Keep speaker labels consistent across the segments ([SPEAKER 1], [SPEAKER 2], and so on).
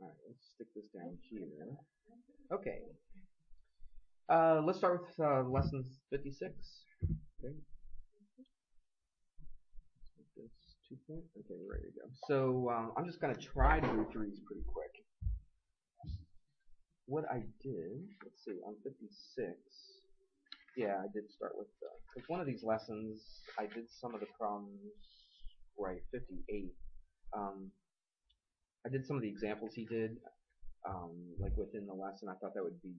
[SPEAKER 1] Alright, let's stick this down here. Okay. Uh, let's start with uh, lesson 56. Okay. This two point. Okay, ready to go. So um, I'm just going to try to through these pretty quick. What I did, let's see, on 56, yeah, I did start with, because one of these lessons, I did some of the problems, right, 58. Um, I did some of the examples he did, um, like within the lesson. I thought that would be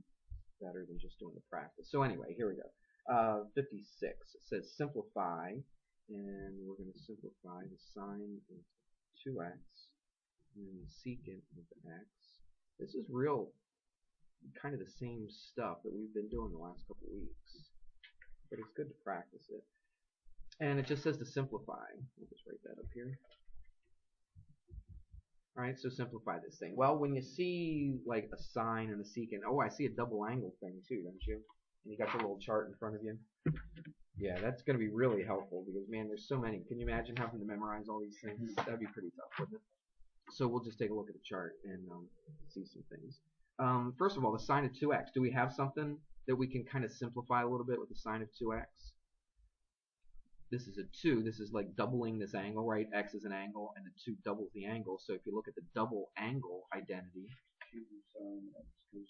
[SPEAKER 1] better than just doing the practice. So anyway, here we go. Uh, 56. It says simplify, and we're going to simplify the sine of 2x and the secant of x. This is real, kind of the same stuff that we've been doing the last couple weeks, but it's good to practice it. And it just says to simplify. I'll just write that up here. Alright, so simplify this thing. Well, when you see like a sine and a secant, oh, I see a double angle thing too, don't you? And you got your little chart in front of you. Yeah, that's going to be really helpful because, man, there's so many. Can you imagine having to memorize all these things? That'd be pretty tough, wouldn't it? So we'll just take a look at the chart and um, see some things. Um, first of all, the sine of 2x. Do we have something that we can kind of simplify a little bit with the sine of 2x? This is a 2, this is like doubling this angle, right? X is an angle, and the 2 doubles the angle. So if you look at the double angle identity,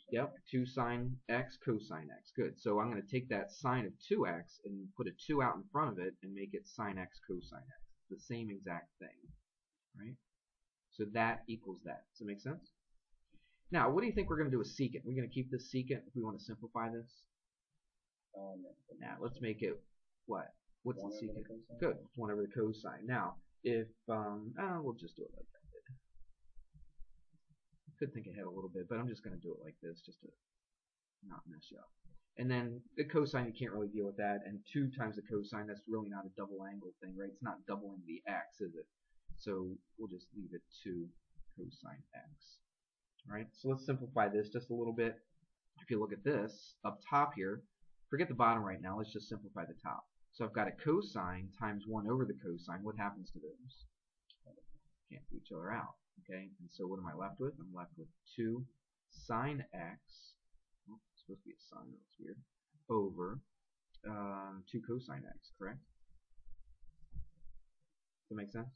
[SPEAKER 1] yep, 2 sine x, cosine x. Good. So I'm going to take that sine of 2x and put a 2 out in front of it and make it sine x, cosine x. the same exact thing, right? So that equals that. Does that make sense? Now, what do you think we're going to do with secant? We're going to keep this secant if we want to simplify this?
[SPEAKER 2] Um,
[SPEAKER 1] Now, let's make it, what? What's the
[SPEAKER 2] the
[SPEAKER 1] secant?
[SPEAKER 2] cosine?
[SPEAKER 1] Good. One over the cosine. Now, if um, uh, we'll just do it like that. did. Could think ahead a little bit, but I'm just going to do it like this just to not mess you up. And then the cosine, you can't really deal with that. And two times the cosine, that's really not a double angle thing, right? It's not doubling the x, is it? So we'll just leave it to cosine x. All right. So let's simplify this just a little bit. If you look at this up top here, forget the bottom right now. Let's just simplify the top. So I've got a cosine times 1 over the cosine. What happens to those? Cancel each other out. Okay, and so what am I left with? I'm left with 2 sine x, oh, it's supposed to be a sine, that's weird, over um, 2 cosine x, correct? Does that make sense?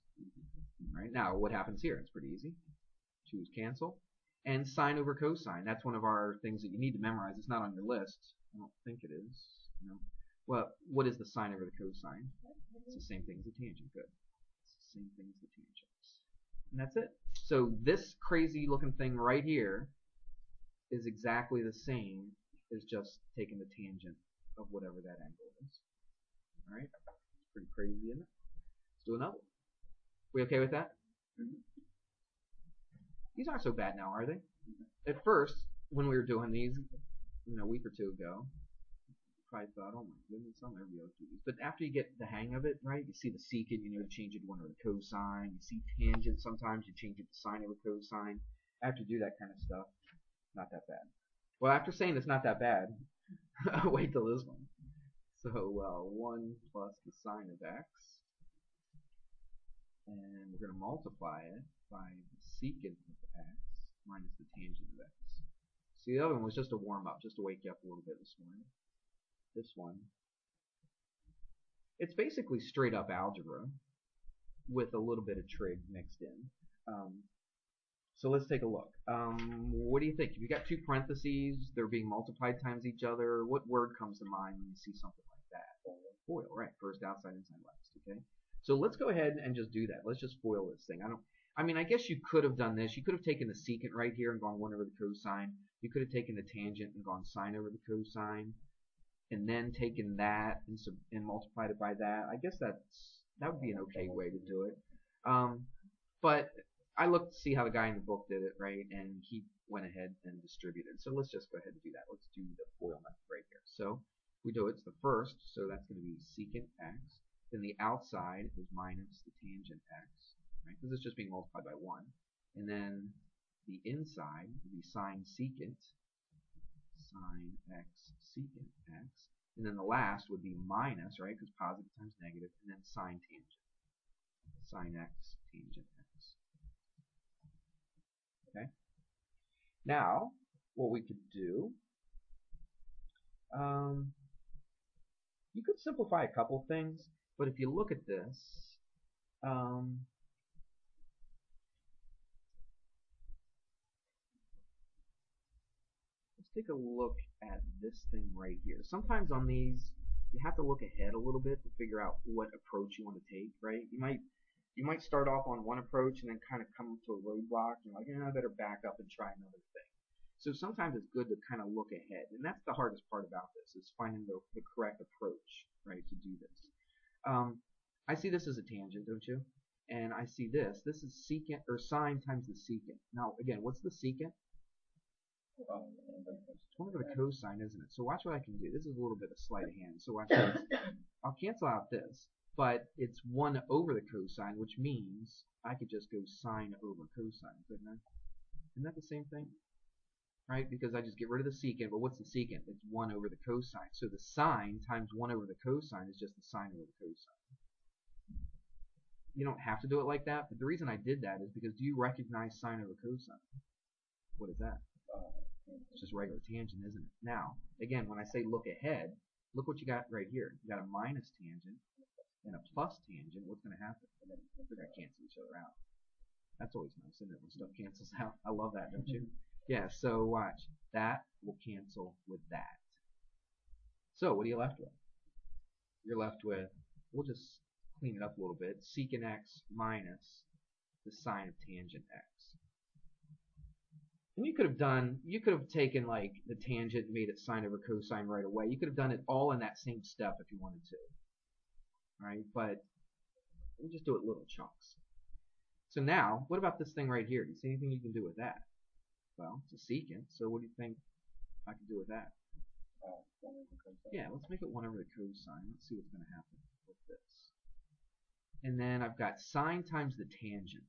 [SPEAKER 1] Alright, now what happens here? It's pretty easy. 2's cancel. And sine over cosine, that's one of our things that you need to memorize. It's not on your list. I don't think it is. No. Well, what is the sine over the cosine? It's the same thing as the tangent. Good. It's the same thing as the tangent. And that's it. So this crazy looking thing right here is exactly the same as just taking the tangent of whatever that angle is. Alright? It's pretty crazy, isn't it? Let's do another one. We okay with that?
[SPEAKER 2] Mhm.
[SPEAKER 1] These aren't so bad now, are they? At first, when we were doing these, you know, a week or two ago, probably thought, oh my goodness, I'll never be able to do these. But after you get the hang of it, right, you see the secant, you know, you change it to one over the cosine. You see tangent, sometimes you change it to sine over cosine. After you do that kind of stuff, not that bad. Well, after saying it's not that bad, wait till this one. So, uh, 1 plus the sine of x, and we're going to multiply it by the secant of x minus the tangent of x. See, the other one was just a warm-up, just to wake you up a little bit this morning this one. It's basically straight up algebra with a little bit of trig mixed in. Um, so let's take a look. Um, what do you think? If you got two parentheses, they're being multiplied times each other, what word comes to mind when you see something like that? FOIL, right? First outside, inside, last. Okay. So let's go ahead and just do that. Let's just FOIL this thing. I don't. I mean, I guess you could have done this. You could have taken the secant right here and gone 1 over the cosine. You could have taken the tangent and gone sine over the cosine and then taken that and, sub and multiplied it by that. I guess that's that would be an okay way to do it. Um, but I looked to see how the guy in the book did it, right? And he went ahead and distributed. So let's just go ahead and do that. Let's do the FOIL method right here. So we do it's the first, so that's going to be secant x. Then the outside is minus the tangent x, right? Because it's just being multiplied by 1. And then the inside would be sine secant sine x secant x. And then the last would be minus, right, because positive times negative, and then sine tangent. sine x, tangent x. Okay. Now, what we could do, um, you could simplify a couple things, but if you look at this, um, let's take a look at this thing right here. Sometimes on these, you have to look ahead a little bit to figure out what approach you want to take, right? You might you might start off on one approach and then kind of come to a roadblock and you're like, eh, I better back up and try another thing. So sometimes it's good to kind of look ahead, and that's the hardest part about this is finding the, the correct approach, right, to do this. Um, I see this as a tangent, don't you? And I see this. This is secant or sine times the secant. Now, again, what's the secant?
[SPEAKER 2] Um,
[SPEAKER 1] It's one over the cosine, isn't it? So watch what I can do. This is a little bit of a sleight of hand. So watch this. I'll cancel out this, but it's 1 over the cosine, which means I could just go sine over cosine, couldn't I? Isn't that the same thing? Right? Because I just get rid of the secant, but what's the secant? It's 1 over the cosine. So the sine times 1 over the cosine is just the sine over the cosine. You don't have to do it like that, but the reason I did that is because do you recognize sine over cosine? What is that?
[SPEAKER 2] uh,
[SPEAKER 1] It's just regular tangent, isn't it? Now, again, when I say look ahead, look what you got right here. You got a minus tangent and a plus tangent. What's going to happen? They're going to cancel each other out. That's always nice, isn't it, when stuff cancels out? I love that, don't you? Mm-hmm. Yeah, so watch. That will cancel with that. So, what are you left with? You're left with, we'll just clean it up a little bit, secant x minus the sine of tangent x. And you could have done, you could have taken like the tangent and made it sine over cosine right away. You could have done it all in that same step if you wanted to. Right? But we'll just do it little chunks. So now, what about this thing right here? Do you see anything you can do with that? Well, it's a secant, so what do you think I can do with that?
[SPEAKER 2] uh.
[SPEAKER 1] Yeah, let's make it 1 over the cosine. Let's see what's going to happen with this. And then I've got sine times the tangent.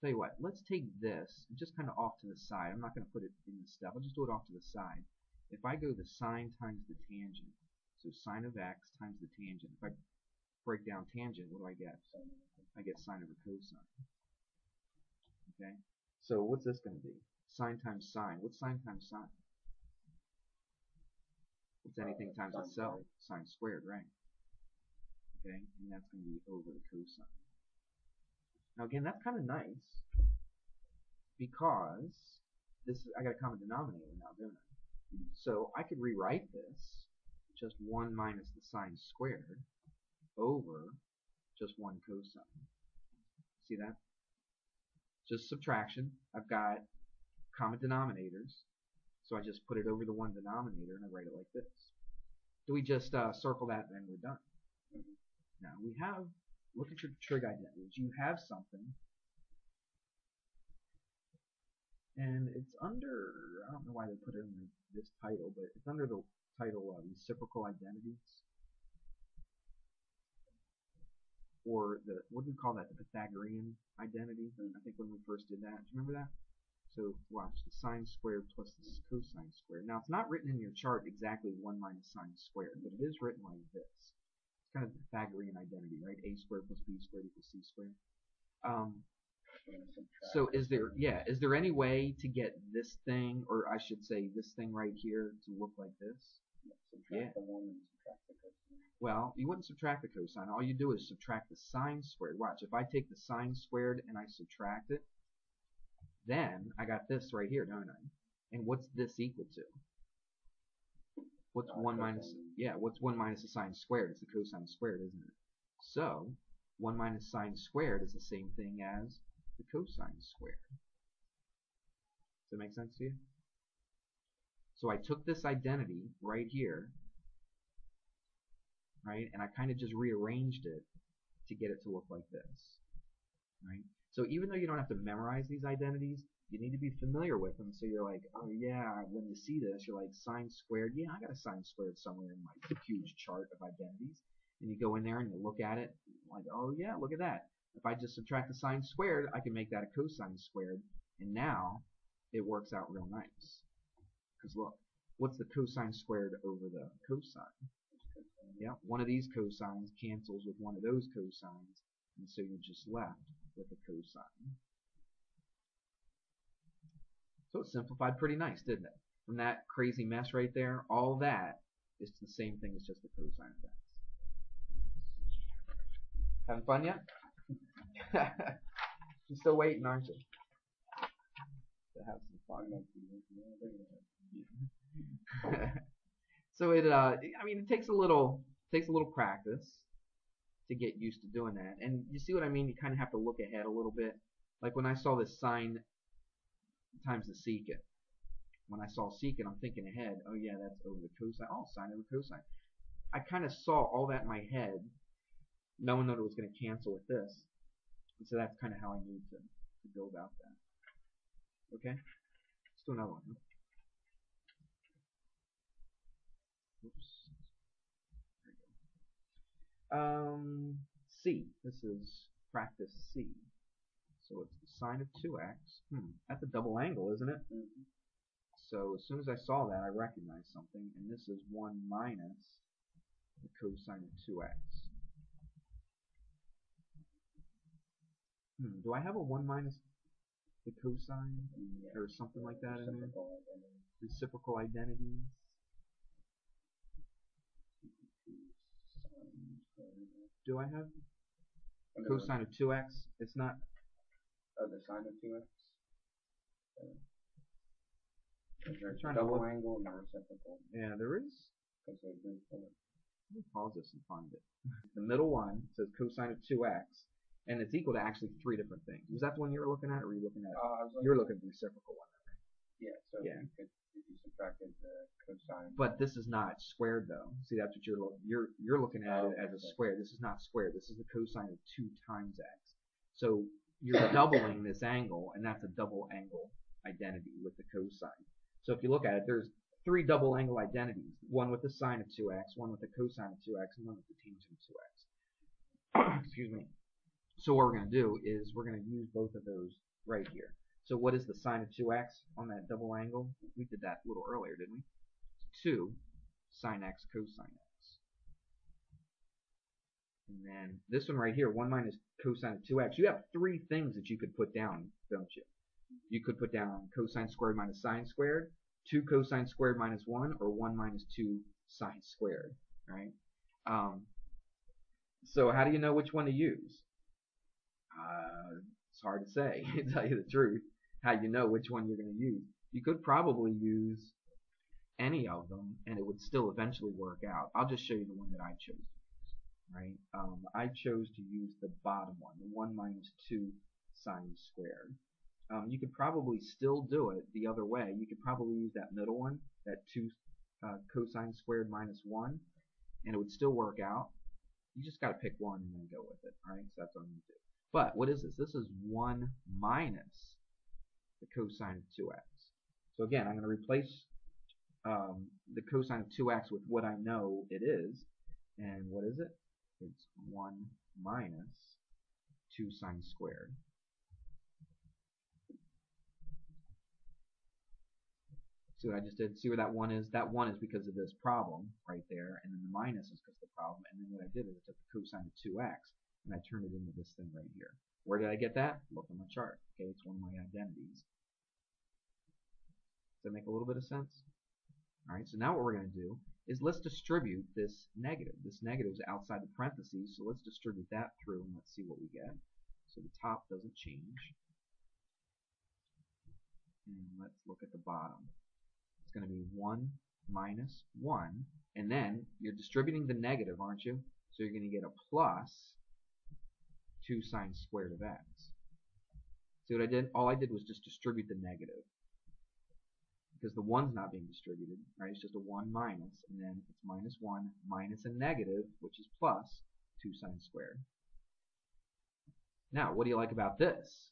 [SPEAKER 1] Tell you what, let's take this and just kind of off to the side. I'm not going to put it in the step. I'll just do it off to the side. If I go the sine times the tangent, so sine of x times the tangent. If I break down tangent, what do I get?
[SPEAKER 2] Sine over cosine.
[SPEAKER 1] I get sine over cosine. Okay? So what's this going to be? Sine times sine. What's sine times sine? It's anything
[SPEAKER 2] Uh,
[SPEAKER 1] times
[SPEAKER 2] sine
[SPEAKER 1] itself? Sine squared, right? Okay? And that's going to be over the cosine. Now again, that's kind of nice because this I got a common denominator now, don't I? So I could rewrite this just 1 minus the sine squared over just 1 cosine. See that? Just subtraction. I've got common denominators. So I just put it over the one denominator and I write it like this. Do we just uh, circle that and then we're done?
[SPEAKER 2] Mhm.
[SPEAKER 1] Now we have, look at your trig identities. You have something and it's under, I don't know why they put it in this title, but it's under the title uh, reciprocal identities. Or the, what do we call that, the Pythagorean identity? I think when we first did that. Do you remember that? So watch, the sine squared plus the cosine squared. Now it's not written in your chart exactly 1 minus sine squared, but it is written like this. Kind of the Pythagorean identity, right? a squared plus b squared equals c squared. Um,
[SPEAKER 2] We're gonna subtract
[SPEAKER 1] so is there, yeah, is there any way to get this thing, or I should say this thing right here, to look like this?
[SPEAKER 2] Subtract
[SPEAKER 1] yeah.
[SPEAKER 2] the one and subtract the cosine.
[SPEAKER 1] Well, you wouldn't subtract the cosine. All you do is subtract the sine squared. Watch, if I take the sine squared and I subtract it, then I got this right here, don't I? And what's this equal to? What's
[SPEAKER 2] Uh,
[SPEAKER 1] 1 minus, yeah, what's 1 minus the sine squared? It's the cosine squared, isn't it? So, 1 minus sine squared is the same thing as the cosine squared. Does that make sense to you? So I took this identity right here, right, and I kind of just rearranged it to get it to look like this, right? So even though you don't have to memorize these identities, you need to be familiar with them so you're like, oh yeah, when you see this, you're like, sine squared, yeah, I got a sine squared somewhere in my huge chart of identities. And you go in there and you look at it, like, oh yeah, look at that. If I just subtract the sine squared, I can make that a cosine squared, and now it works out real nice. Because look, what's the cosine squared over the cosine? Yeah, one of these cosines cancels with one of those cosines, And so you're just left with a cosine. So it simplified pretty nice, didn't it? From that crazy mess right there, all that is the same thing as just the cosine of x. Having fun yet? You're still waiting, aren't you? To have some fun. So it, uh, I mean, it takes a little, takes a little practice to get used to doing that. And you see what I mean? You kind of have to look ahead a little bit. Like when I saw this sine times the secant. When I saw secant, I'm thinking ahead. Oh yeah, that's over the cosine. Oh, sine over cosine. I kind of saw all that in my head, knowing that it was going to cancel with this. And so that's kind of how I need to, to go about that. Okay? Let's do another one. Oops. Um, C. This is practice C. So it's the sine of 2x. Hmm, that's a double angle, isn't it?
[SPEAKER 2] Mhm.
[SPEAKER 1] So as soon as I saw that, I recognized something, and this is 1 minus the cosine of 2x. Hmm, do I have a 1 minus the cosine?
[SPEAKER 2] Yeah.
[SPEAKER 1] Or something like that in there?
[SPEAKER 2] Reciprocal identity.
[SPEAKER 1] Reciprocal identities? Do I have cosine of 2x? It's not,
[SPEAKER 2] Oh, the sine of 2x? Uh, There's a
[SPEAKER 1] to
[SPEAKER 2] double angle and a reciprocal.
[SPEAKER 1] yeah, there is.
[SPEAKER 2] Because they do
[SPEAKER 1] Let me pause this and find it. The middle one says cosine of 2x, and it's equal to actually three different things. Was that the one you were looking at, or were you looking at?
[SPEAKER 2] Uh, was
[SPEAKER 1] You were looking at the reciprocal one.
[SPEAKER 2] Yeah, so
[SPEAKER 1] Yeah.
[SPEAKER 2] you could, if you subtracted the cosine.
[SPEAKER 1] But this is not squared though. See, that's what you're you're you're looking at
[SPEAKER 2] Oh,
[SPEAKER 1] it as a square. This is not squared. This is the cosine of two times x. So you're doubling this angle, and that's a double angle identity with the cosine. So if you look at it, there's three double angle identities. One with the sine of 2x, one with the cosine of 2x, and one with the tangent of 2x. Excuse me. So what we're going to do is we're going to use both of those right here. So what is the sine of 2x on that double angle? We did that a little earlier, didn't we? 2 sine x cosine x. And then this one right here, 1 minus cosine of 2x. You have three things that you could put down, don't you? You could put down cosine squared minus sine squared, 2 cosine squared minus 1, or 1 minus 2 sine squared, right? Um, so how do you know which one to use? Uh, it's hard to say, to tell you the truth, how you know which one you're going to use. You could probably use any of them, and it would still eventually work out. I'll just show you the one that I chose. Right? Um, I chose to use the bottom one, the 1 minus 2 sine squared. Um, you could probably still do it the other way. You could probably use that middle one, that 2 uh, cosine squared minus 1, and it would still work out. You just got to pick one and then go with it. Alright, so that's what I'm going to do. But what is this? This is 1 minus the cosine of 2x. So again, I'm going to replace um, the cosine of 2x with what I know it is. And what is it? It's 1 minus 2 sine squared. See what I just did? See where that 1 is? That 1 is because of this problem right there, and then the minus is because of the problem. And then what I did is I took the cosine of 2x, and I turned it into this thing right here. Where did I get that? Look on my chart. Okay, it's one of my identities. Does that make a little bit of sense? Alright, so now what we're going to do is let's distribute this negative. This negative is outside the parentheses, so let's distribute that through and let's see what we get. So the top doesn't change. And let's look at the bottom. It's going to be 1 minus 1, and then you're distributing the negative, aren't you? So you're going to get a plus 2 sine squared of x. See what I did? All I did was just distribute the negative because the 1's not being distributed, right? It's just a 1 minus, and then it's minus 1 minus a negative, which is plus 2 sine squared. Now, what do you like about this?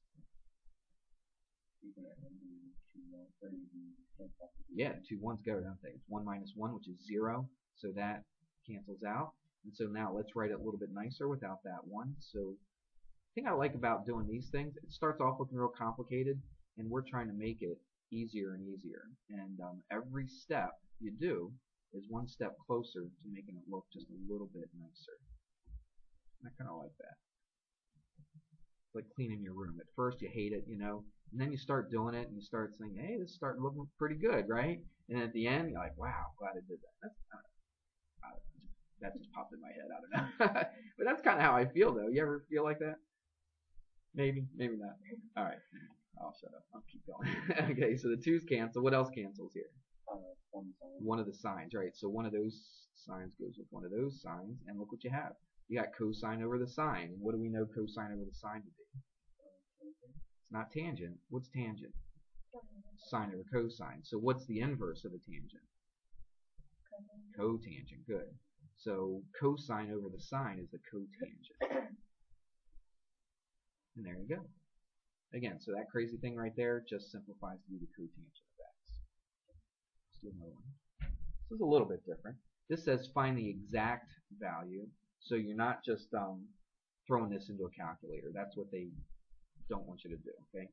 [SPEAKER 1] Yeah, two ones go, don't they? It's 1 minus 1, which is 0, so that cancels out. And so now let's write it a little bit nicer without that 1. So the thing I like about doing these things, it starts off looking real complicated, and we're trying to make it easier and easier. And um, every step you do is one step closer to making it look just a little bit nicer. I kind of like that. like cleaning your room. At first you hate it, you know, and then you start doing it and you start saying, hey, this is starting looking pretty good, right? And at the end, you're like, wow, glad I did that. That's, I know, that just popped in my head. I don't know. but that's kind of how I feel, though. You ever feel like that? Maybe, maybe not. All right. I'll shut up. I'll keep going. okay, so the twos cancel. What else cancels here?
[SPEAKER 2] Uh, one.
[SPEAKER 1] One of the sines, right? So one of those sines goes with one of those sines, and look what you have. You got cosine over the sine. And what do we know cosine over the sine to be? It's not tangent. What's tangent? Sine over cosine. So what's the inverse of a tangent? Cotangent. Good. So cosine over the sine is the cotangent. And there you go. Again, so that crazy thing right there just simplifies to be the cotangent of x. Let's do another one. This is a little bit different. This says find the exact value. So you're not just um, throwing this into a calculator. That's what they don't want you to do. Okay.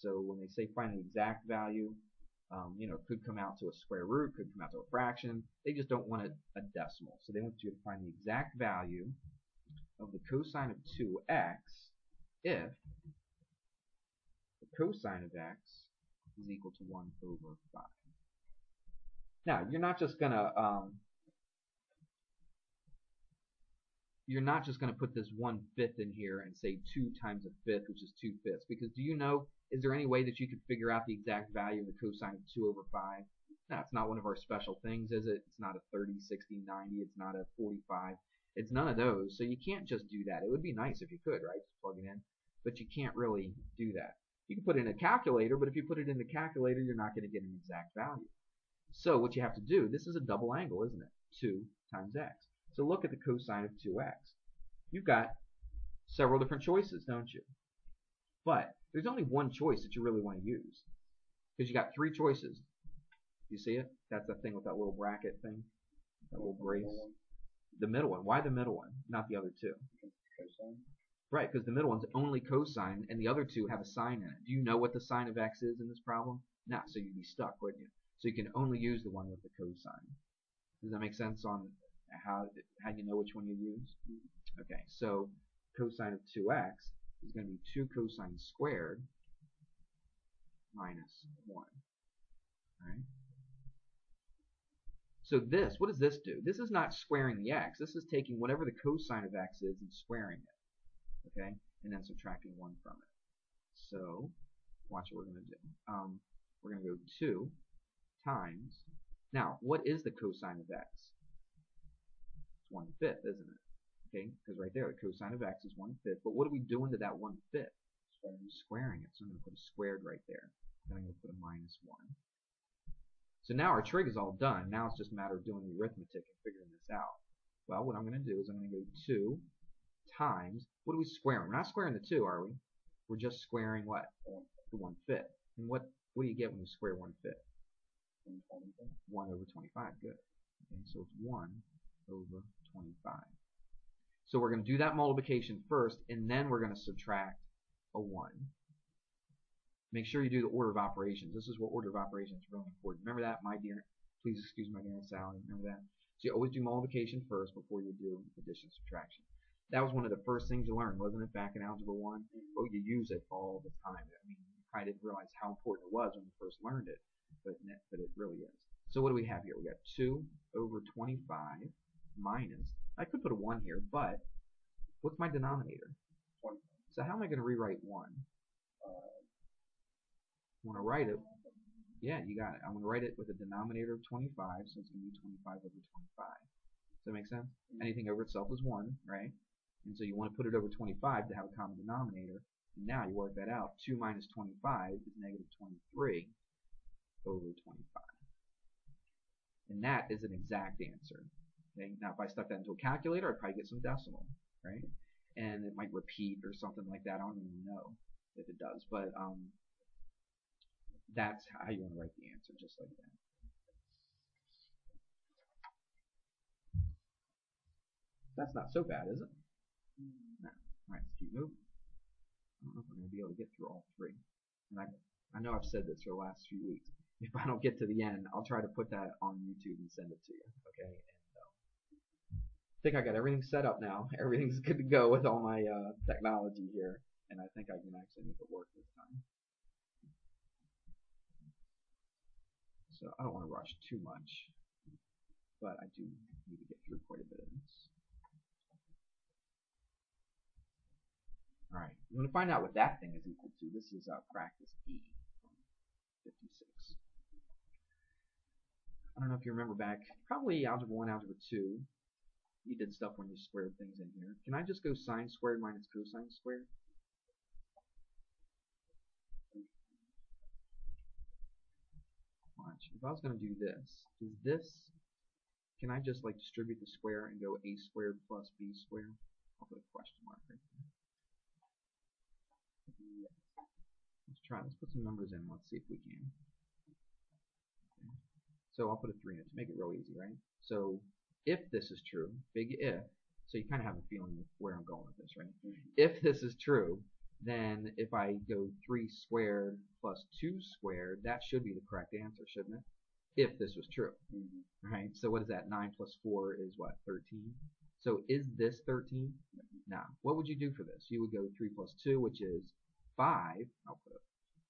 [SPEAKER 1] So when they say find the exact value, um, you know, it could come out to a square root, could come out to a fraction. They just don't want a, a decimal. So they want you to find the exact value of the cosine of 2x if cosine of x is equal to 1 over 5. Now, you're not just going to um, you're not just going to put this one fifth in here and say 2 times a fifth, which is 2 fifths. Because do you know, is there any way that you could figure out the exact value of the cosine of 2 over 5? No, it's not one of our special things, is it? It's not a 30, 60, 90. It's not a 45. It's none of those. So you can't just do that. It would be nice if you could, right? Just plug it in. But you can't really do that. You can put it in a calculator, but if you put it in the calculator, you're not going to get an exact value. So what you have to do, this is a double angle, isn't it? 2 times x. So look at the cosine of 2x. You've got several different choices, don't you? But there's only one choice that you really want to use. Because you got three choices. You see it? That's that thing with that little bracket thing. That little brace. The middle one. Why the middle one? Not the other two. Right, because the middle one's only cosine, and the other two have a sine in it. Do you know what the sine of x is in this problem? No, so you'd be stuck, wouldn't you? So you can only use the one with the cosine. Does that make sense on how how you know which one you use? Mm-hmm. Okay, so cosine of 2x is going to be 2 cosine squared minus 1. Alright? So this, what does this do? This is not squaring the x. This is taking whatever the cosine of x is and squaring it. Okay? And then subtracting 1 from it. So, watch what we're going to do. Um, we're going to go 2 times. Now, what is the cosine of x? It's 1 fifth, isn't it? Okay, because right there, the cosine of x is 1 fifth. But what are we doing to that 1 fifth?
[SPEAKER 2] Squaring.
[SPEAKER 1] Squaring it. So I'm going to put a squared right there. Then I'm going to put a minus 1. So now our trig is all done. Now it's just a matter of doing the arithmetic and figuring this out. Well, what I'm going to do is I'm going to go 2 times, what are we squaring? We're not squaring the 2, are we? We're just squaring what? The 1 fifth. And what, what do you get when you square 1 fifth? 1 over 25. Good. So it's 1 over 25. So we're going to do that multiplication first, and then we're going to subtract a 1. Make sure you do the order of operations. This is what order of operations is really important. Remember that, my dear? Please excuse my dear Sally. Remember that? So you always do multiplication first before you do addition subtraction. That was one of the first things you learned, wasn't it, back in Algebra 1? Well, you use it all the time. I mean, you probably didn't realize how important it was when you first learned it, but, but it really is. So what do we have here? We got 2 over 25 minus, I could put a 1 here, but what's my denominator?
[SPEAKER 2] 20.
[SPEAKER 1] So how am I going to rewrite 1?
[SPEAKER 2] Uh,
[SPEAKER 1] I want to write it. Yeah, you got it. I'm going to write it with a denominator of 25, so it's going to be 25 over 25. Does that make sense?
[SPEAKER 2] Mhm.
[SPEAKER 1] Anything over itself is 1, right? And so you want to put it over 25 to have a common denominator. And now you work that out. 2 minus 25 is negative 23 over 25. And that is an exact answer. Okay? Now if I stuck that into a calculator, I'd probably get some decimal, right? And it might repeat or something like that. I don't even know if it does. But um, that's how you want to write the answer, just like that. That's not so bad, is it? No. Alright, let's keep moving. I don't know if we're going to be able to get through all three. And I, I know I've said this for the last few weeks. If I don't get to the end, I'll try to put that on YouTube and send it to you. Okay? And um, I think I got everything set up now. Everything's good to go with all my uh, technology here. and I think I can actually make it work this time. So I don't want to rush too much, but I do need to get through quite a bit of this. Alright, I'm going to find out what that thing is equal to. This is uh, practice E from 56. I don't know if you remember back, probably Algebra 1, Algebra 2, you did stuff when you squared things in here. Can I just go sine squared minus cosine squared? Watch. If I was going to do this, is this, can I just like distribute the square and go a squared plus b squared? I'll put a question mark right there. Let's try, let's put some numbers in, let's see if we can. Okay. So I'll put a 3 in it to make it real easy, right? So if this is true, big if, so you kind of have a feeling of where I'm going with this, right? Mm -hmm. If this is true, then if I go 3 squared plus 2 squared, that should be the correct answer, shouldn't it? If this was true. Mm -hmm. Right? So what is that? 9 plus 4 is what? 13? So is this 13? Now, what would you do for this? You would go 3 plus 2, which is 5. I'll put it,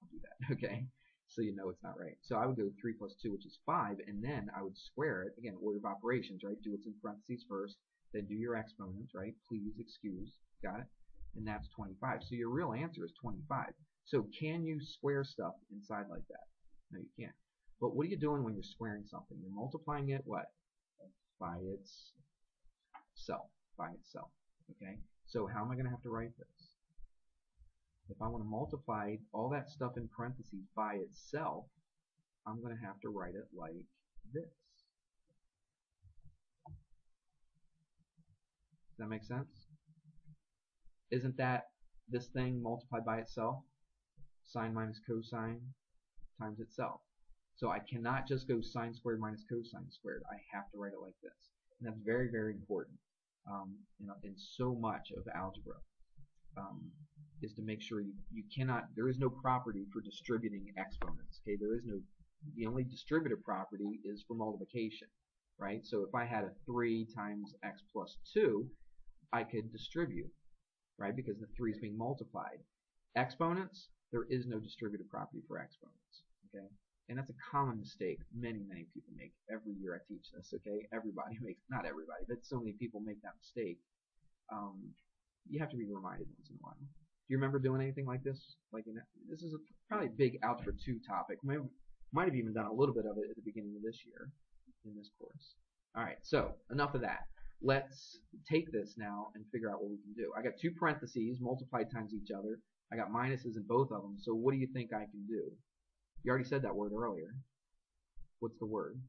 [SPEAKER 1] I'll do that, okay? So you know it's not right. So I would go 3 plus 2, which is 5, and then I would square it. Again, order of operations, right? Do what's in parentheses first, then do your exponents, right? Please excuse. Got it? and that's 25. So your real answer is 25. So can you square stuff inside like that? No, you can't. But what are you doing when you're squaring something? You're multiplying it what? By itself. By itself. Okay? So how am I going to have to write this? If I want to multiply all that stuff in parentheses by itself, I'm going to have to write it like this. Does that make sense? isn't that this thing multiplied by itself? Sine minus cosine times itself. So I cannot just go sine squared minus cosine squared. I have to write it like this. And that's very, very important um, know, in so much of algebra. Um, is to make sure you, you cannot, there is no property for distributing exponents. Okay, there is no, the only distributive property is for multiplication, right? So if I had a 3 times x plus 2, I could distribute right? Because the 3 is being multiplied. Exponents, there is no distributive property for exponents, okay? And that's a common mistake many, many people make every year I teach this, okay? Everybody makes, not everybody, but so many people make that mistake. Um, you have to be reminded once in a while. Do you remember doing anything like this? Like in, this is a, probably a big Algebra 2 topic. We might have even done a little bit of it at the beginning of this year in this course. Alright, so enough of that let's take this now and figure out what we can do. I got two parentheses multiplied times each other. I got minuses in both of them. So what do you think I can do? You already said that word earlier. What's the word?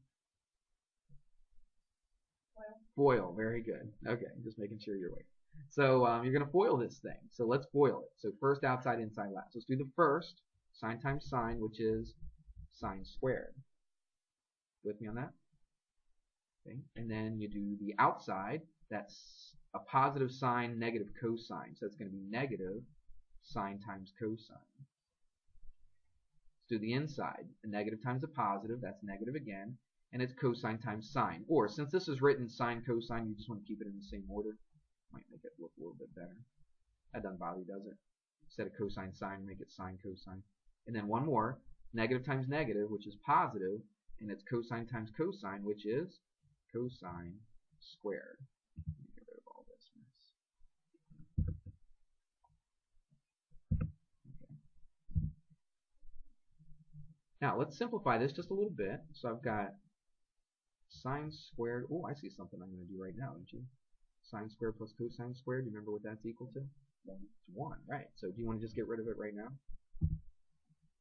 [SPEAKER 1] Foil. Foil. Very good. Okay, just making sure you're awake. So um, you're going to FOIL this thing. So let's FOIL it. So first outside, inside, last. Let's do the first. Sine times sine, which is sine squared. With me on that? Okay? And then you do the outside, that's a positive sine, negative cosine. So it's going to be negative sine times cosine. Let's do the inside. A negative times a positive, that's negative again. And it's cosine times sine. Or, since this is written sine, cosine, you just want to keep it in the same order. Might make it look a little bit better. That doesn't bother you, does it? Instead of cosine, sine, make it sine, cosine. And then one more, negative times negative, which is positive, and it's cosine times cosine, which is cosine squared. Get rid of all this mess. Now let's simplify this just a little bit. So I've got sine squared. Oh, I see something I'm going to do right now, don't you? Sine squared plus cosine squared. Do you remember what that's equal to? It's 1, right. So do you want to just get rid of it right now?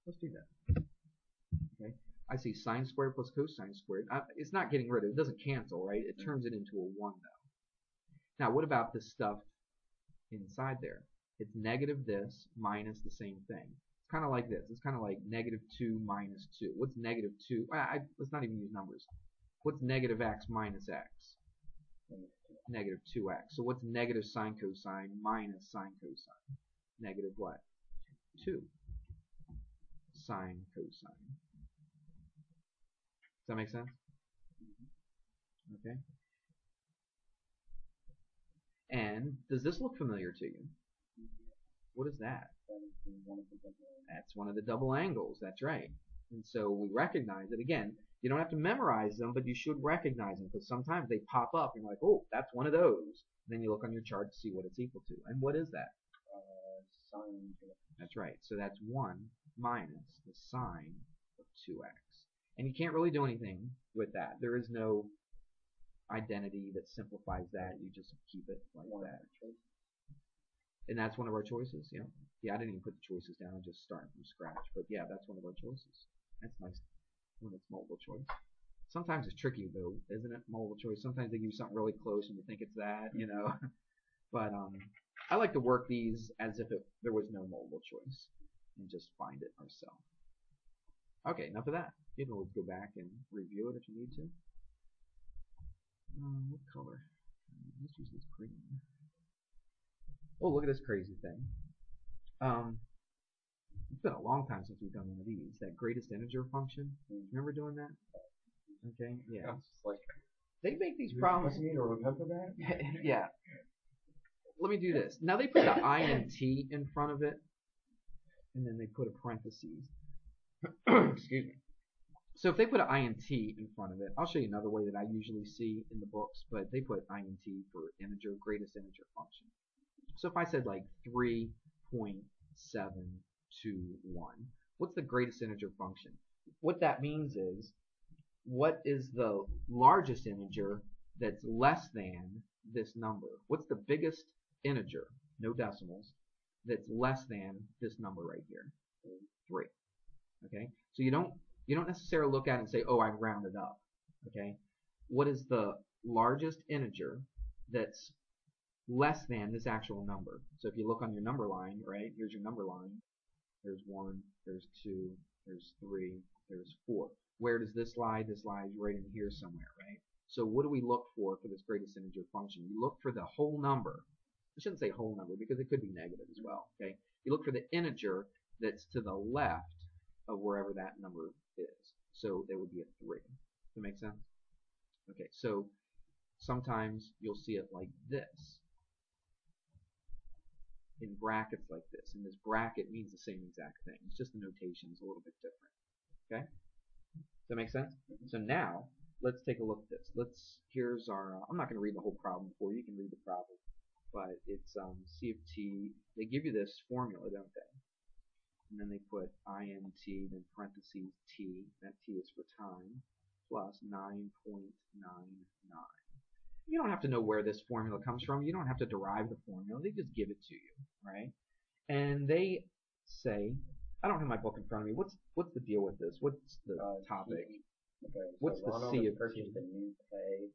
[SPEAKER 1] Let's do that. Okay. I see sine squared plus cosine squared. It's not getting rid of it. It doesn't cancel, right? It mm-hmm. turns it into a 1, though. Now, what about this stuff inside there? It's negative this minus the same thing. It's kind of like this. It's kind of like negative 2 minus 2. What's negative 2? I, I, let's not even use numbers. What's negative x minus x? Negative 2x. So what's negative sine cosine minus sine cosine? Negative what? 2 sine cosine Does that make sense? Mm-hmm. Okay. And does this look familiar to you? Mm-hmm. What is that?
[SPEAKER 2] That is the one of the double angles.
[SPEAKER 1] That's one of the double angles. That's right. And so we recognize it. Again, you don't have to memorize them, but you should recognize them because sometimes they pop up and you're like, oh, that's one of those. And then you look on your chart to see what it's equal to. And what is that?
[SPEAKER 2] Uh, sine
[SPEAKER 1] That's right. So that's 1 minus the sine of 2x. And you can't really do anything with that. There is no identity that simplifies that. You just keep it like
[SPEAKER 2] one
[SPEAKER 1] that.
[SPEAKER 2] of the choices.
[SPEAKER 1] And that's one of our choices, yeah. Yeah, I didn't even put the choices down, I'm just starting from scratch. But yeah, that's one of our choices. That's nice when it's multiple choice. Sometimes it's tricky though, isn't it? Multiple choice. Sometimes they give you something really close and you think it's that, you know. but um I like to work these as if it, there was no multiple choice and just find it ourselves. Okay, enough of that. You can always go back and review it if you need to. Um, what color? Let's use this green. Oh, look at this crazy thing. Um, it's been a long time since we've done one of these. That greatest integer function.
[SPEAKER 2] Mm.
[SPEAKER 1] Remember doing that? Okay, yeah.
[SPEAKER 2] It's just like
[SPEAKER 1] They make these
[SPEAKER 2] you
[SPEAKER 1] problems.
[SPEAKER 2] me to remember that?
[SPEAKER 1] yeah. Let me do this. Now they put the int in front of it, and then they put a parentheses. Excuse me. So if they put an int in front of it, I'll show you another way that I usually see in the books, but they put int for integer, greatest integer function. So if I said like 3.721, what's the greatest integer function? What that means is, what is the largest integer that's less than this number? What's the biggest integer, no decimals, that's less than this number right here? 3. Okay? So you don't you don't necessarily look at it and say, "Oh, I rounded up." Okay? What is the largest integer that's less than this actual number? So if you look on your number line, right? Here's your number line. There's 1, there's 2, there's 3, there's 4. Where does this lie? This lies right in here somewhere, right? So what do we look for for this greatest integer function? You look for the whole number. I shouldn't say whole number because it could be negative as well. Okay, you look for the integer that's to the left of wherever that number is. So that would be a three. Does that make sense? Okay, so sometimes you'll see it like this in brackets like this. And this bracket means the same exact thing. It's just the notation is a little bit different. Okay? Does that make sense? So now, let's take a look at this. Let's, here's our, uh, I'm not going to read the whole problem for you. You can read the problem. But it's um, C of t, they give you this formula, don't they? And then they put int, then parentheses t, that t is for time, plus 9.99. You don't have to know where this formula comes from. You don't have to derive the formula. They just give it to you, right? And they say, I don't have my book in front of me. What's what's the deal with this? What's the
[SPEAKER 2] Uh,
[SPEAKER 1] topic?
[SPEAKER 2] Okay,
[SPEAKER 1] What's
[SPEAKER 2] so
[SPEAKER 1] the C of
[SPEAKER 2] purchased
[SPEAKER 1] T?
[SPEAKER 2] a new pay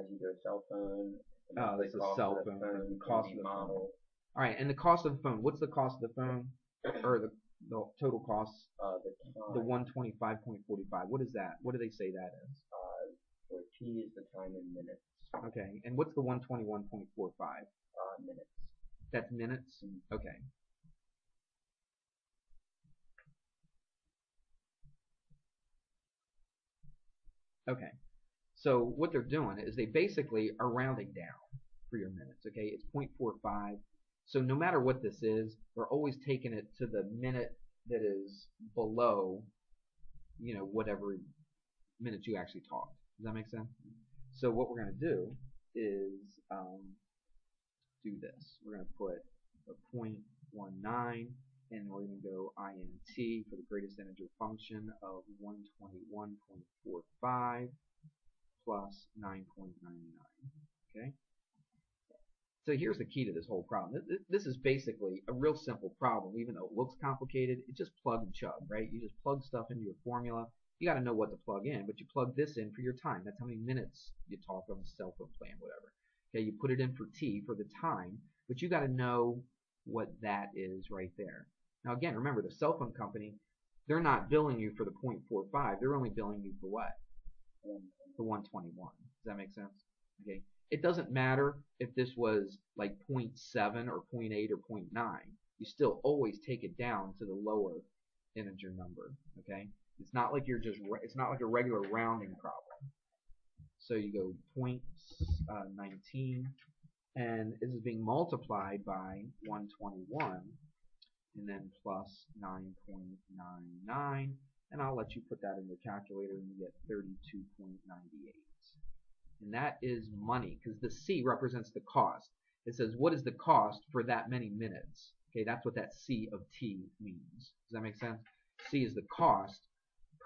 [SPEAKER 2] as you go cell phone.
[SPEAKER 1] Oh, this is
[SPEAKER 2] cost
[SPEAKER 1] cell
[SPEAKER 2] the
[SPEAKER 1] phone, cost of the phone. All right, and the cost of the phone. What's the cost of the phone, or the the total cost?
[SPEAKER 2] Uh, the time.
[SPEAKER 1] The 125.45. What is that? What do they say that is?
[SPEAKER 2] Uh, where T is the time in minutes.
[SPEAKER 1] Okay, and what's the 121.45?
[SPEAKER 2] Uh, minutes.
[SPEAKER 1] That's minutes. Okay. Okay. So what they're doing is they basically are rounding down for your minutes. Okay, it's 0.45. So no matter what this is, they're always taking it to the minute that is below, you know, whatever minutes you actually talked. Does that make sense? So what we're going to do is um, do this. We're going to put a 0.19 and we're going to go int for the greatest integer function of 121.45 plus 9.99. Okay? So here's the key to this whole problem. Th- th- This is basically a real simple problem, even though it looks complicated. It's just plug and chug, right? You just plug stuff into your formula. You got to know what to plug in, but you plug this in for your time. That's how many minutes you talk on the cell phone plan, whatever. Okay, you put it in for t for the time, but you got to know what that is right there. Now again, remember the cell phone company, they're not billing you for the 0.45. They're only billing you for what? The 121. Does that make sense? Okay. It doesn't matter if this was like 0.7 or 0.8 or 0.9. You still always take it down to the lower integer number. Okay. It's not like you're just it's not like a regular rounding problem. So you go point uh, 19 and this is being multiplied by 121, and then plus 9.99, and I'll let you put that in your calculator and you get 32.98. And that is money, because the C represents the cost. It says, what is the cost for that many minutes? Okay, that's what that C of T means. Does that make sense? C is the cost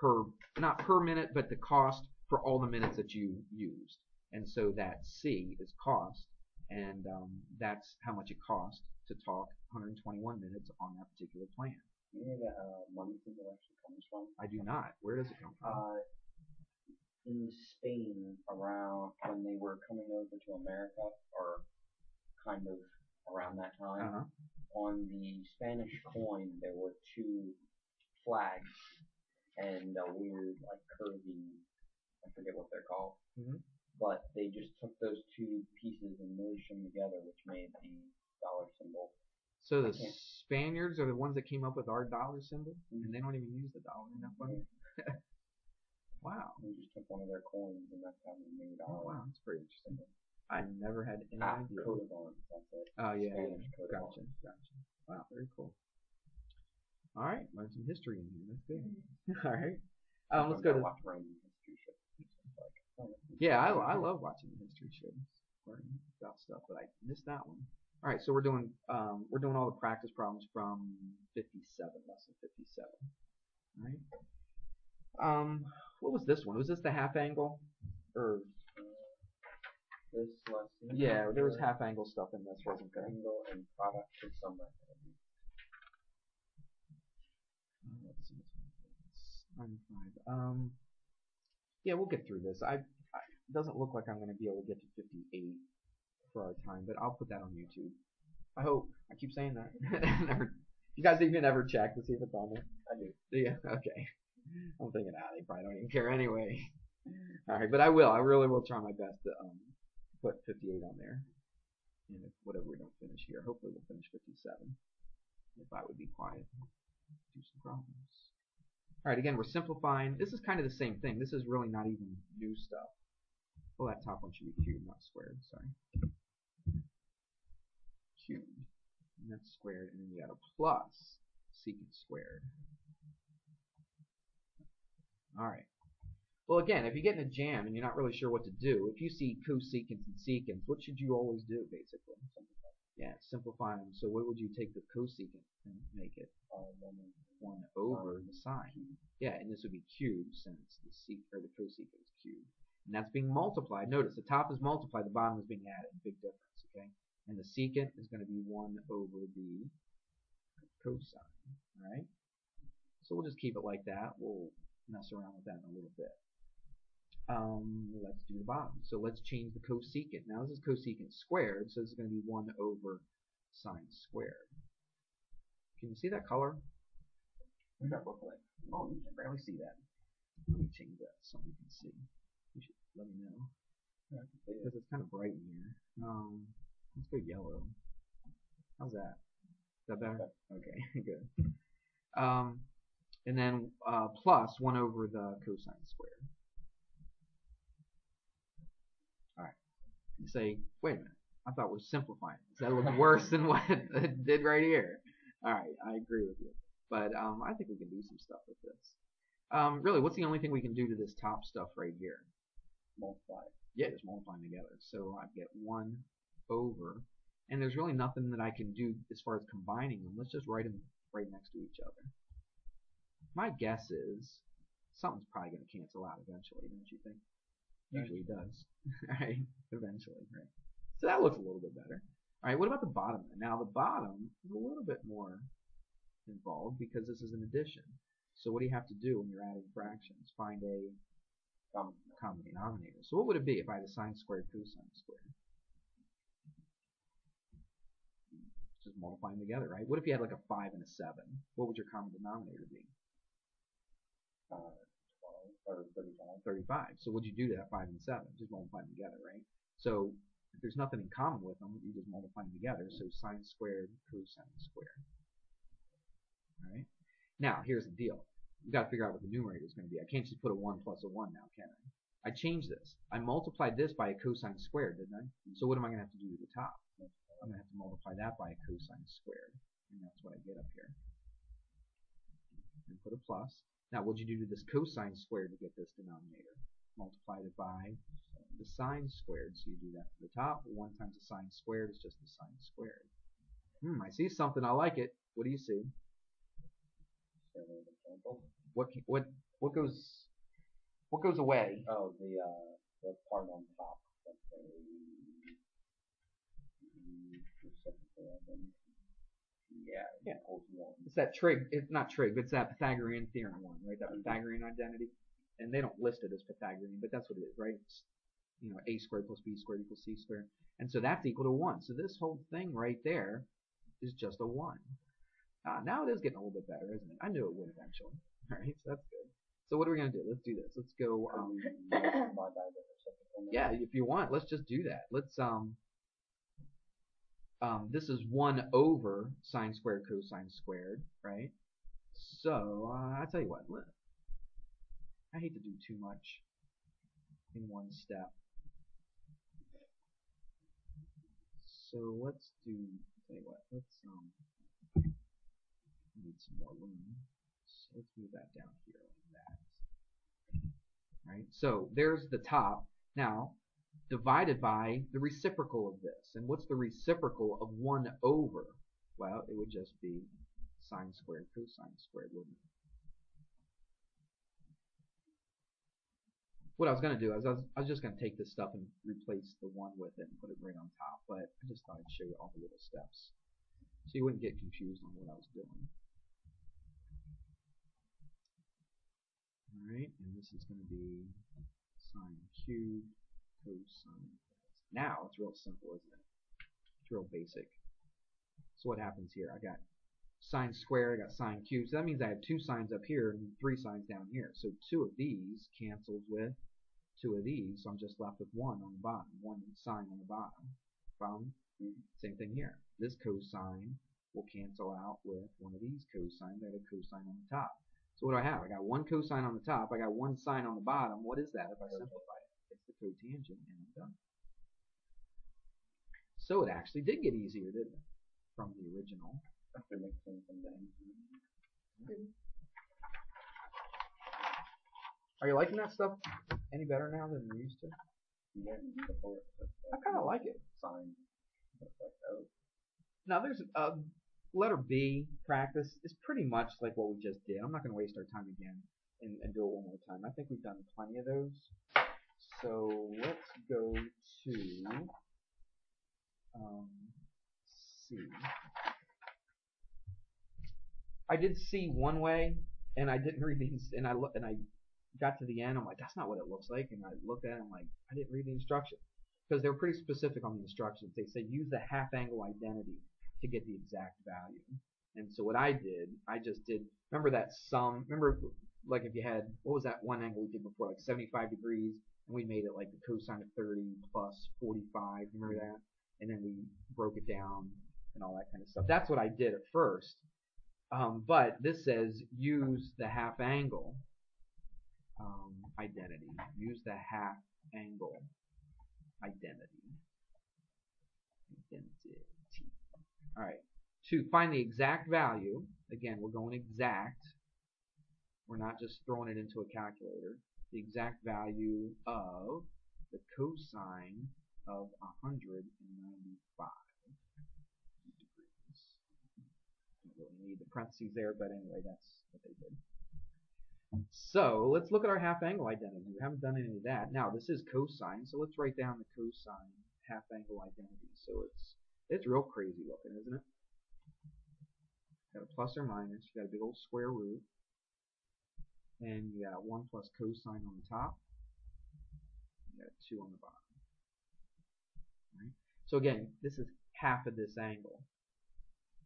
[SPEAKER 1] per, not per minute, but the cost for all the minutes that you used. And so that C is cost, and um, that's how much it cost to talk 121 minutes on that particular plan.
[SPEAKER 2] You know where the uh, money actually comes from?
[SPEAKER 1] I do not. Where does it come from?
[SPEAKER 2] Uh, in Spain, around when they were coming over to America, or kind of around that time,
[SPEAKER 1] Uh-huh.
[SPEAKER 2] on the Spanish coin there were two flags and a weird like curvy I forget what they're called.
[SPEAKER 1] Mhm.
[SPEAKER 2] But they just took those two pieces and merged them together which made the dollar symbol.
[SPEAKER 1] So the Spaniards are the ones that came up with our dollar symbol,
[SPEAKER 2] Mhm.
[SPEAKER 1] and they don't even use the dollar. Isn't that funny? Wow.
[SPEAKER 2] They just took one of their coins and that's how they made
[SPEAKER 1] Oh, wow, that's pretty interesting. I never had any
[SPEAKER 2] ah,
[SPEAKER 1] idea.
[SPEAKER 2] coat of arms, that's it.
[SPEAKER 1] Oh yeah, yeah.
[SPEAKER 2] Spanish of
[SPEAKER 1] Gotcha, gotcha. Wow, very cool. All right, learn sum history in here. That's good. All right. Um, let's go to.
[SPEAKER 2] watch random history shows. It's like, that's
[SPEAKER 1] Yeah, I. I love watching the history shows, learning about stuff, but I missed that one. All right, so we're doing um, we're doing all the practice problems from 57, lesson 57. All right. Um, what was this one? Was this the half angle? Or
[SPEAKER 2] This lesson.
[SPEAKER 1] yeah, there was half angle stuff in this, wasn't there?
[SPEAKER 2] angle and product of some method.
[SPEAKER 1] Uh, let's see, it's 95. Um, yeah, we'll get through this. I, I doesn't look like I'm going to be able to get to 58 for our time, but I'll put that on YouTube. I hope. I keep saying that. never, you guys even ever check to see if it's on there?
[SPEAKER 2] I do.
[SPEAKER 1] You? Okay. I'm thinking, ah, they probably don't even care anyway. All right, but I will. I really will try my best to um, put 58 on there. And if whatever we don't finish here, hopefully we'll finish 57. If I would be quiet, do some problems. All right, again, we're simplifying. This is kind of the same thing. This is really not even new stuff. Well, that top one should be cubed, not squared. Sorry. Cubed. And that's squared, and then you got a plus secant squared. Alright. Well, again, if you get in a jam and you're not really sure what to do, if you see cosecants and secants, what should you always do, basically? Yeah, simplify them. So what would you take the cosecant and make it?
[SPEAKER 2] Uh,
[SPEAKER 1] 1 over the sine. Yeah, and this would be cubed since the sec or the cosecant is cubed. And that's being multiplied. Notice the top is multiplied, the bottom is being added. Big difference, okay? And the secant is going to be 1 over the cosine, alright? So we'll just keep it like that. We'll mess around with that in a little bit. Um, let's do the bottom. So let's change the cosecant. Now this is cosecant squared, so this is going to be 1 over sine squared. Can you see that color? What does that look like? Oh, you can barely see that. Let me change that so you can see. You should let me know. Because it's kind of bright in here. Um, let's go yellow. How's that? Is that better? Okay, good. Um, and then uh, plus 1 over the cosine squared. Alright. You say, wait a minute. I thought we're simplifying. Does that look worse than what it did right here? Alright, I agree with you. But um, I think we can do some stuff with this. Um, really, what's the only thing we can do to this top stuff right here?
[SPEAKER 2] multiply.
[SPEAKER 1] Yeah, just multiply them together. So I get 1 over, and there's really nothing that I can do as far as combining them. Let's just write them right next to each other. My guess is something's probably going to cancel out eventually, don't you think? Usually does. right? Eventually, right? So that looks a little bit better. Alright, what about the bottom? Now the bottom is a little bit more involved because this is an addition. So what do you have to do when you're adding fractions? Find a
[SPEAKER 2] Common.
[SPEAKER 1] common denominator. So what would it be if I had a sine squared cosine squared? Just multiply them together, right? What if you had like a 5 and a 7? What would your common denominator be?
[SPEAKER 2] Uh, 12 or 35.
[SPEAKER 1] 35. So what'd you do to that 5 and 7? Just multiply them together, right? So if there's nothing in common with them, you just multiply them together. So sine squared cosine squared. Now, here's the deal. You've got to figure out what the numerator is going to be. I can't just put a 1 plus a 1 now, can I? I changed this. I multiplied this by a cosine squared, didn't I? So what am I going to have to do to the top? I'm going to have to multiply that by a cosine squared. And that's what I get up here. And put a plus. Now, what'd you do to this cosine squared to get this denominator? Multiply it by the sine squared. So you do that to the top. 1 times the sine squared is just the sine squared. Hmm, I see something. I like it. What do you see?
[SPEAKER 2] So an example.
[SPEAKER 1] What ca- what what goes what goes away?
[SPEAKER 2] Oh, the uh, the part on top. That's a reciprocal of them. Yeah,
[SPEAKER 1] Yeah.
[SPEAKER 2] one.
[SPEAKER 1] It's that trig. It's not trig, but it's that Pythagorean theorem one, right? That Pythagorean identity. And they don't list it as Pythagorean, but that's what it is, right? It's, you know, a squared plus b squared equals c squared. And so that's equal to 1. So this whole thing right there is just a 1. Uh, now it is getting a little bit better, isn't it? I knew it would eventually. All right, so that's good. So what are we going to do? Let's do this. Let's go. Um,
[SPEAKER 2] we multiply by the reciprocal now?
[SPEAKER 1] yeah, if you want, let's just do that. Let's um. Um, this is 1 over sine squared cosine squared, right? So, uh, i tell you what, let- I hate to do too much in one step. So let's do, tell you what, let's, um, need some more room. So let's move that down here like that. Right, so there's the top. Now, divided by the reciprocal of this. And what's the reciprocal of 1 over? Well, it would just be sine squared cosine squared, wouldn't it? What I was going to do is I was, I was just going to take this stuff and replace the 1 with it and put it right on top, but I just thought I'd show you all the little steps so you wouldn't get confused on what I was doing. Alright, and this is going to be sine cubed cosine. Now it's real simple, isn't it? It's real basic. So what happens here? I got sine squared, I got sine cubed. So that means I have two sines up here and three sines down here. So two of these cancels with two of these, so I'm just left with one on the bottom, one sine on the bottom. Same thing here. This cosine will cancel out with one of these cosines. I got a cosine on the top. So what do I have? I got one cosine on the top. I got one sine on the bottom. What is that if I simplify it? It's the cotangent, and I'm done. So it actually did get easier, didn't it? From the original.
[SPEAKER 2] After mixing.
[SPEAKER 1] Are you liking that stuff any better now than you used to?
[SPEAKER 2] Yeah, before it was,
[SPEAKER 1] I kind of like it.
[SPEAKER 2] sign. Oh,
[SPEAKER 1] Now there's uh, letter B practice is pretty much like what we just did. I'm not going to waste our time again and, and do it one more time. I think we've done plenty of those. So let's go to um, C. I did C one way, and I didn't read these, and I look, and I got to the end. I'm like, that's not what it looks like, and I looked at it. I'm like, I didn't read the instructions because they were pretty specific on the instructions. They said use the half angle identity to get the exact value. And so what I did, I just did. Remember that sum? Remember, like if you had what was that one angle we did before, like 75 degrees, and we made it like the cosine of 30 plus 45. Remember that? And then we broke it down and all that kind of stuff. That's what I did at first. Um, but this says use the half angle um, identity. Use the half angle identity. Identity. All right. To find the exact value, again, we're going exact. We're not just throwing it into a calculator. The exact value of the cosine of 195 degrees. Don't really need the parentheses there, but anyway, that's what they did. So let's look at our half angle identity. We haven't done any of that. Now this is cosine, so let's write down the cosine half angle identity. So it's it's real crazy looking, isn't it? Got a plus or minus. You got a big old square root, and you got one plus cosine on the top. You got two on the bottom. Right? So again, this is half of this angle.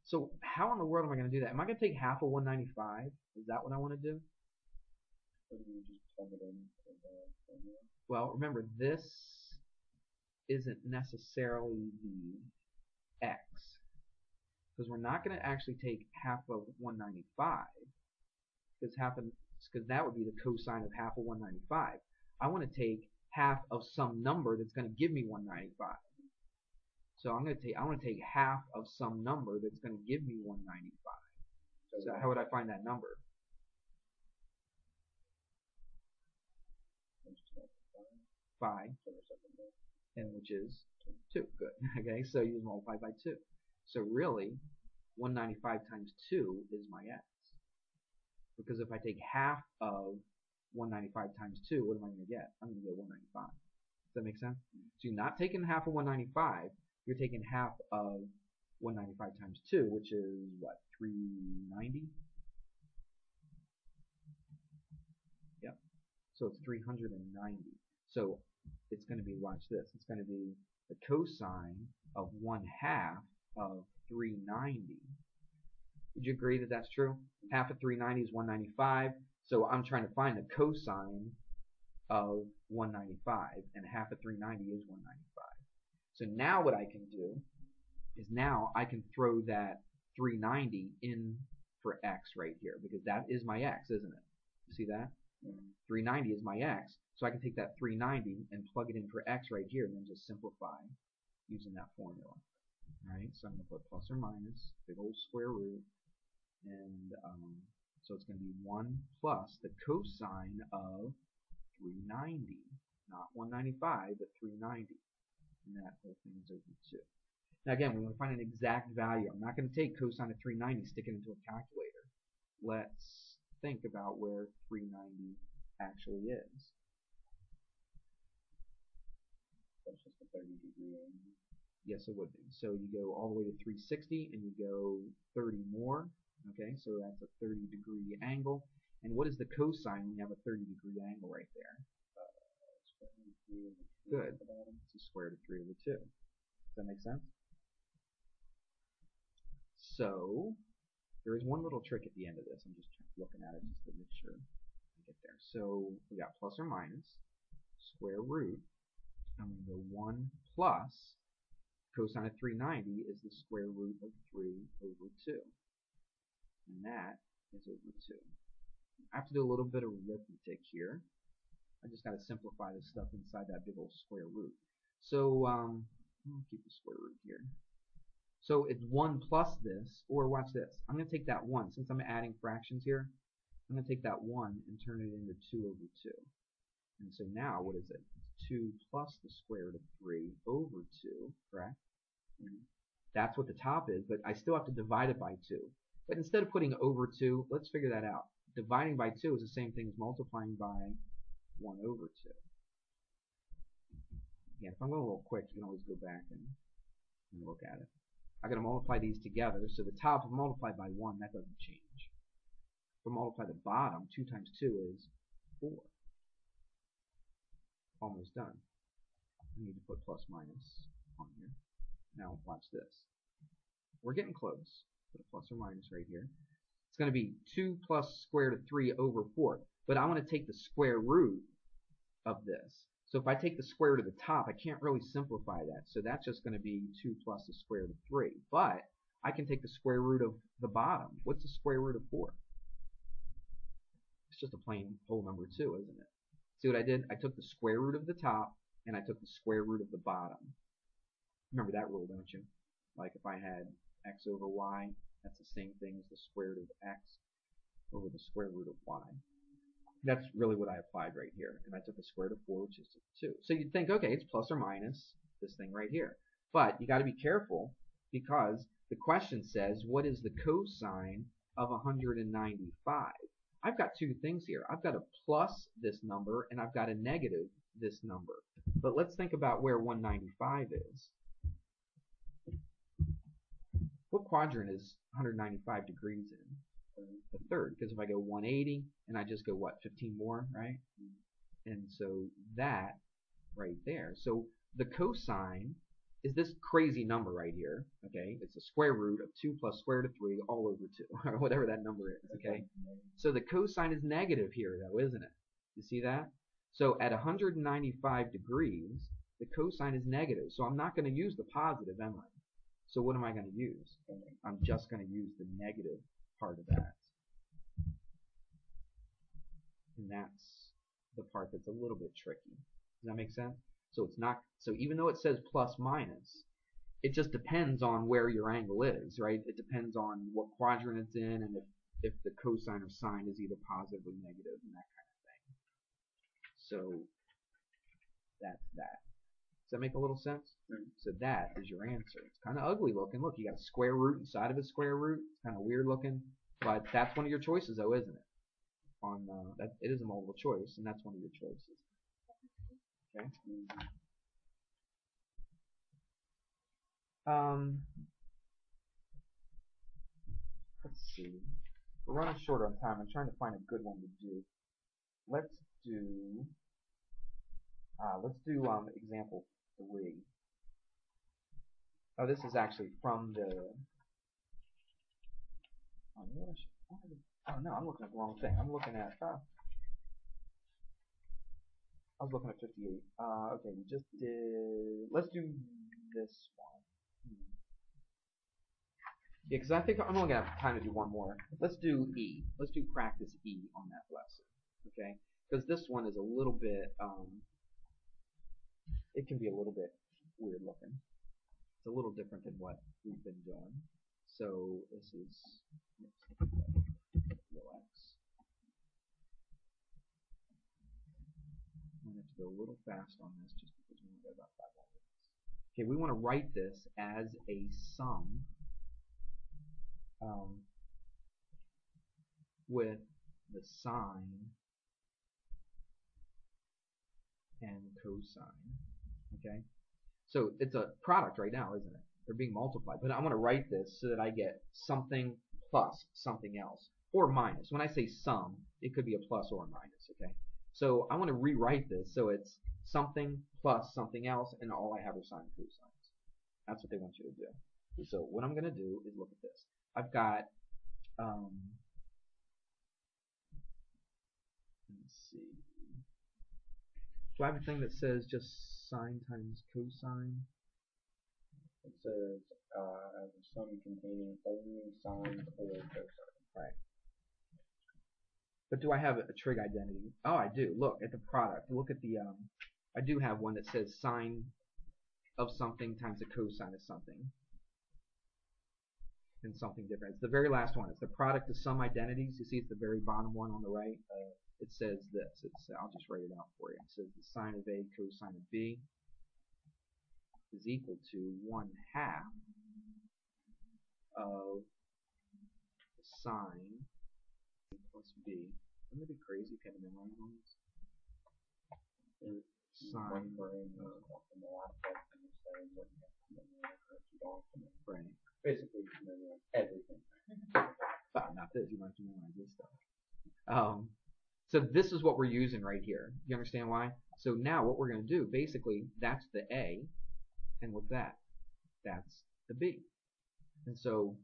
[SPEAKER 1] So how in the world am I going to do that? Am I going to take half of 195? Is that what I want to do?
[SPEAKER 2] so you just plug it in to the formula.
[SPEAKER 1] Well, remember this isn't necessarily the x because we're not going to actually take half of 195 because half because that would be the cosine of half of 195. I want to take half of some number that's going to give me 195. So I'm going to take I want to take half of some number that's going to give me 195. So how would I find that number? By and which is 2. Good. Okay, so you just multiply by 2. So really, 195 times 2 is my x. Because if I take half of 195 times 2, what am I going to get? I'm going to get 195. Does that make sense? So you're not taking half of 195, you're taking half of 195 times 2, which is, what, 390? Yep. So it's 390. So it's going to be, watch this, it's going to be the cosine of 1 half of 390. Would you agree that that's true? Half of 390 is 195. So I'm trying to find the cosine of 195, and half of 390 is 195. So now what I can do is now I can throw that 390 in for x right here, because that is my x, isn't it? See that? 390 is my x, so I can take that 390 and plug it in for x right here, and then just simplify using that formula. Alright, so I'm going to put plus or minus, big old square root, and um, so it's going to be 1 plus the cosine of 390, not 195, but 390, and that whole thing is over 2. Now again, we want to find an exact value. I'm not going to take cosine of 390, stick it into a calculator. Let's think about where 390 actually is.
[SPEAKER 2] That's just a 30 degree angle.
[SPEAKER 1] Yes, it would be. So you go all the way to 360 and you go 30 more. Okay, so that's a 30 degree angle. And what is the cosine when you have a 30 degree angle right there? Good. It's the square root of 3 over 2. Does that make sense? So, there is one little trick at the end of this. I'm just looking at it just to make sure I get there. So, we got plus or minus, square root, I'm going to go 1 plus cosine of 390 is the square root of 3 over 2. And that is over 2. I have to do a little bit of arithmetic here. I just got to simplify the stuff inside that big old square root. So, um, I'll keep the square root here. So it's 1 plus this, or watch this. I'm going to take that 1, since I'm adding fractions here, I'm going to take that 1 and turn it into 2 over 2. And so now, what is it? It's 2 plus the square root of 3 over 2, correct? And that's what the top is, but I still have to divide it by 2. But instead of putting over 2, let's figure that out. Dividing by 2 is the same thing as multiplying by 1 over 2. Again, if I'm going a little quick, you can always go back and, and look at it. I'm going to multiply these together, so the top multiplied by 1, that doesn't change. If I multiply the bottom, 2 times 2 is 4. Almost done. I need to put plus minus on here. Now watch this. We're getting close. Put a plus or minus right here. It's going to be 2 plus square root of 3 over 4. But I want to take the square root of this. So if I take the square root of the top, I can't really simplify that. So that's just going to be 2 plus the square root of 3. But I can take the square root of the bottom. What's the square root of 4? It's just a plain whole number 2, isn't it? See what I did? I took the square root of the top, and I took the square root of the bottom. Remember that rule, don't you? Like if I had x over y, that's the same thing as the square root of x over the square root of y. That's really what I applied right here. And I took the square root of 4, which is 2. So you'd think, okay, it's plus or minus this thing right here. But you got to be careful because the question says, what is the cosine of 195? I've got two things here. I've got a plus this number and I've got a negative this number. But let's think about where 195 is. What quadrant is 195 degrees in? The third, because if I go 180 and I just go what, 15 more, right? And so that right there. So the cosine is this crazy number right here, okay? It's the square root of 2 plus square root of 3 all over 2, or whatever that number is, okay? So the cosine is negative here, though, isn't it? You see that? So at 195 degrees, the cosine is negative, so I'm not going to use the positive, am I? So what am I going to use? I'm just going to use the negative part of that. And that's the part that's a little bit tricky. Does that make sense? So it's not, so even though it says plus minus, it just depends on where your angle is, right? It depends on what quadrant it's in and if, if the cosine or sine is either positive or negative and that kind of thing. So that's that. Does that make a little sense?
[SPEAKER 2] Mm.
[SPEAKER 1] So that is your answer. It's kind of ugly looking. Look, you got a square root inside of a square root. It's kind of weird looking, but that's one of your choices, though, isn't it? On uh, that, it is a multiple choice, and that's one of your choices. Okay. Um, let's see. We're running short on time. I'm trying to find a good one to do. Let's do. Uh, let's do um, example three. Oh, this is actually from the. Oh, oh no, I'm looking at the wrong thing. I'm looking at. Uh, I was looking at 58. Uh, okay, we just did. Let's do this one. Hmm. Yeah, because I think I'm only gonna have time to do one more. Let's do E. Let's do practice E on that lesson. Okay, because this one is a little bit. Um, it can be a little bit weird looking. It's a little different than what we've been doing. So this is relax. I'm gonna have to go a little fast on this just because we only got about five more minutes. Okay, we want to write this as a sum um, with the sine and cosine. Okay, so it's a product right now, isn't it? They're being multiplied, but I want to write this so that I get something plus something else or minus. When I say sum, it could be a plus or a minus. Okay, so I want to rewrite this so it's something plus something else, and all I have are sine and cosines. That's what they want you to do. So what I'm going to do is look at this. I've got, um, let's see. Do I have a thing that says just sine times cosine?
[SPEAKER 2] It says uh, sum containing only sine or cosine. Right.
[SPEAKER 1] But do I have a trig identity? Oh, I do. Look at the product. Look at the, um, I do have one that says sine of something times the cosine of something. And something different. It's the very last one. It's the product of sum identities. You see it's the very bottom one on the right. Uh, it says this. It's, I'll just write it out for you. It says the sine of A cosine of B is equal to 1 half of the sine A plus B. Wouldn't it be crazy if you had to memorize all this? Sine
[SPEAKER 2] brain
[SPEAKER 1] of,
[SPEAKER 2] is off in the laptop and you say what you have to memorize or if you don't have to memorize.
[SPEAKER 1] right.
[SPEAKER 2] Basically, you memorize everything.
[SPEAKER 1] But not this. You have to memorize this stuff. Um, so this is what we're using right here. You understand why? So now what we're going to do, basically, that's the A, and with that? That's the B. And so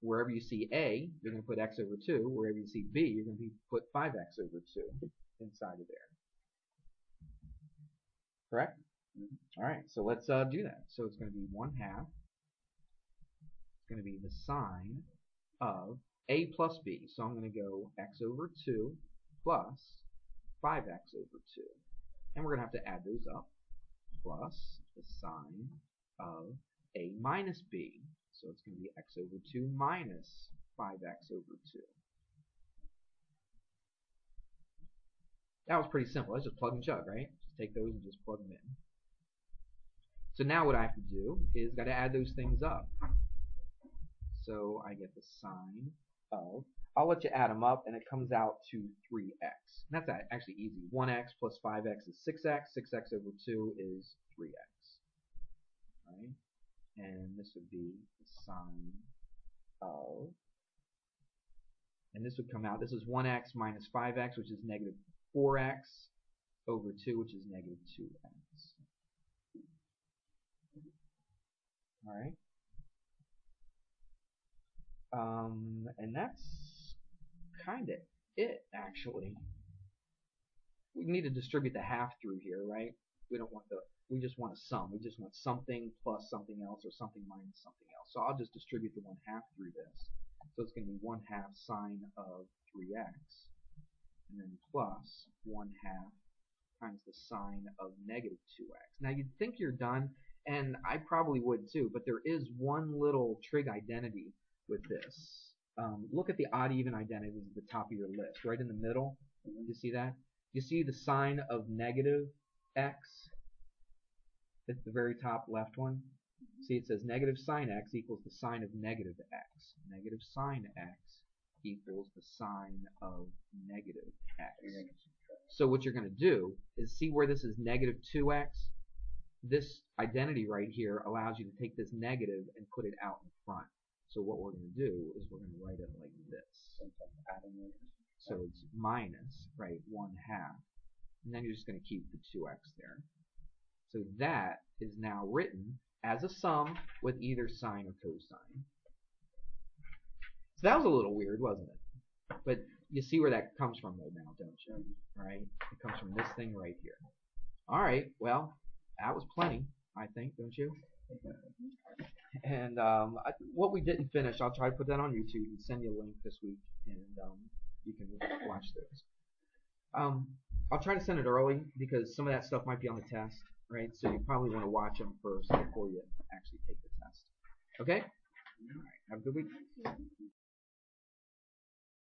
[SPEAKER 1] wherever you see A, you're going to put x over 2. Wherever you see B, you're going to put 5x over 2 inside of there. Correct? All right, so let's uh, do that. So it's going to be 1 half. It's going to be the sine of a plus b. So I'm going to go x over 2 plus 5x over 2. And we're going to have to add those up. Plus the sine of a minus b. So it's going to be x over 2 minus 5x over 2. That was pretty simple. Let's just plug and chug, right? Just take those and just plug them in. So now what I have to do is got to add those things up. So I get the sine of, I'll let you add them up, and it comes out to 3x. That's actually easy. 1x plus 5x is 6x. 6x over 2 is 3x. Right? And this would be the sine of, and this would come out, this is 1x minus 5x, which is negative 4x over 2, which is negative 2x. Alright. Um, and that's kind of it, actually. We need to distribute the half through here, right? We don't want the, we just want a sum. We just want something plus something else or something minus something else. So I'll just distribute the 1 half through this. So it's going to be 1 half sine of 3x and then plus 1 half times the sine of negative 2x. Now you'd think you're done, and I probably would too, but there is one little trig identity with this. Um, look at the odd even identities at the top of your list, right in the middle. You see that? You see the sine of negative x at the very top left one? See, it says negative sine x equals the sine of negative x. Negative sine x equals the sine of negative x. So what you're going to do is see where this is negative 2x? This identity right here allows you to take this negative and put it out in front. So what we're going to do is we're going to write it like this. So it's minus, right, 1 half. And then you're just going to keep the 2x there. So that is now written as a sum with either sine or cosine. So that was a little weird, wasn't it? But you see where that comes from though now, don't you? Right? It comes from this thing right here. Alright, well, that was plenty, I think, don't you? And um, I, what we didn't finish, I'll try to put that on YouTube and send you a link this week, and um, you can watch those. Um, I'll try to send it early because some of that stuff might be on the test, right? So you probably want to watch them first before you actually take the test. Okay? All right. Have a good week.